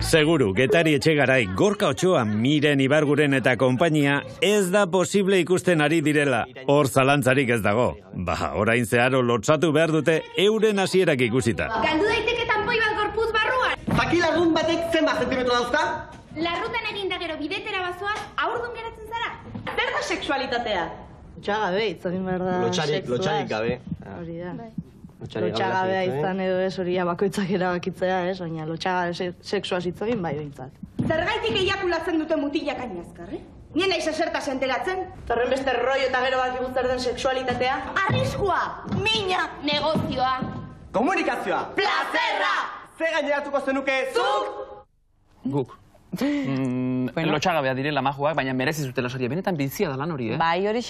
Seguru, getari etxegarai, gorka otxoa, miren ibarguren eta konpainia, ez da posible ikusten ari direla. Hor zalantzarik ez dago. Ba, orain zeharo lotsatu behar dute euren hasierak ikusita. Galdu daiteke tanpoi bat gorpuz barruan. Zaki lagun batek zenbat zentimetro dauzka? Larrutan eginda gero bidetera bazoaz, aurdun geratzen zara. Zer da sexualitatea? Lotxagabe, hitz egin behar da. Lotxarik, lotxarik gabe. Hori da. Lotxagabea egin, izan edo ez hori ja bakoitzak erabakitzea ez, baina lotxagabe se sexuaz hitz egin bai behintzat. Zergaitik eiakulatzen dute mutilak hain azkar, eh? Nien naiz esertaz enteratzen? Torren beste rollo eta gero bat zer den sexualitatea? Arriskua, Mina! negozioa, Komunikazioa! Plazerra! Ze gaineratuko zenuke zuk? Guk. Mm, Lotxagabea direla majuak, baina merezi zutela saria. Benetan bizia da lan hori, eh? Bai, hori